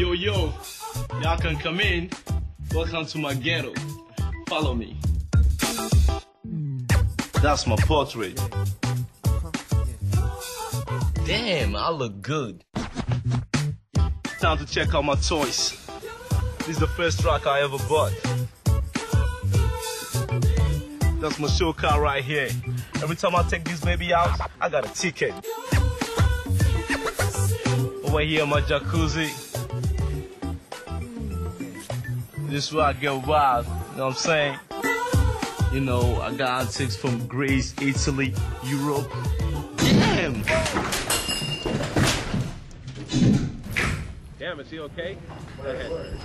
yo, yo. y'all can come in. Welcome to my ghetto. Follow me. That's my portrait. Damn, I look good. Time to check out my toys. This is the first truck I ever bought. That's my show car right here. Every time I take this baby out, I got a ticket. Over here, my jacuzzi. This is where I get wild. You know what I'm saying? You know, I got antiques from Greece, Italy, Europe. Damn! Damn, is he okay? Go ahead.